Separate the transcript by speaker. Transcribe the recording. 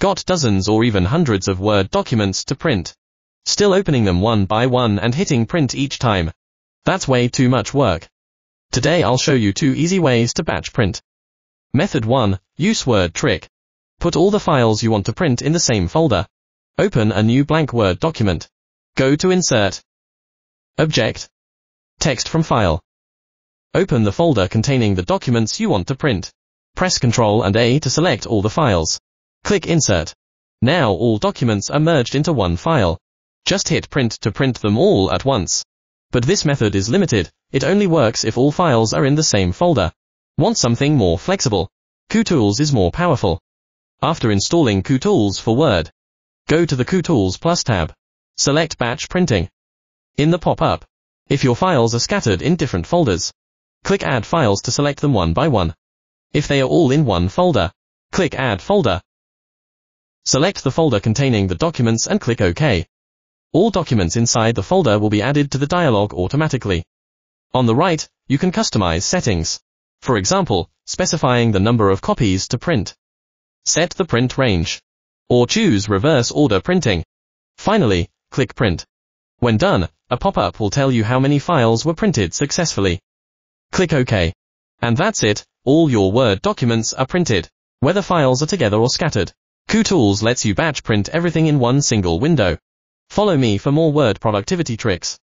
Speaker 1: Got dozens or even hundreds of Word documents to print. Still opening them one by one and hitting print each time. That's way too much work. Today I'll show you two easy ways to batch print. Method 1. Use word trick. Put all the files you want to print in the same folder. Open a new blank Word document. Go to Insert. Object. Text from File. Open the folder containing the documents you want to print. Press Ctrl and A to select all the files. Click Insert. Now all documents are merged into one file. Just hit Print to print them all at once. But this method is limited, it only works if all files are in the same folder. Want something more flexible? Kutools is more powerful. After installing Kutools for Word, go to the Kutools Plus tab. Select Batch Printing. In the pop-up, if your files are scattered in different folders, click Add Files to select them one by one. If they are all in one folder, click Add Folder. Select the folder containing the documents and click OK. All documents inside the folder will be added to the dialog automatically. On the right, you can customize settings. For example, specifying the number of copies to print. Set the print range. Or choose reverse order printing. Finally, click Print. When done, a pop-up will tell you how many files were printed successfully. Click OK. And that's it, all your Word documents are printed, whether files are together or scattered. Kutools lets you batch print everything in one single window. Follow me for more Word productivity tricks.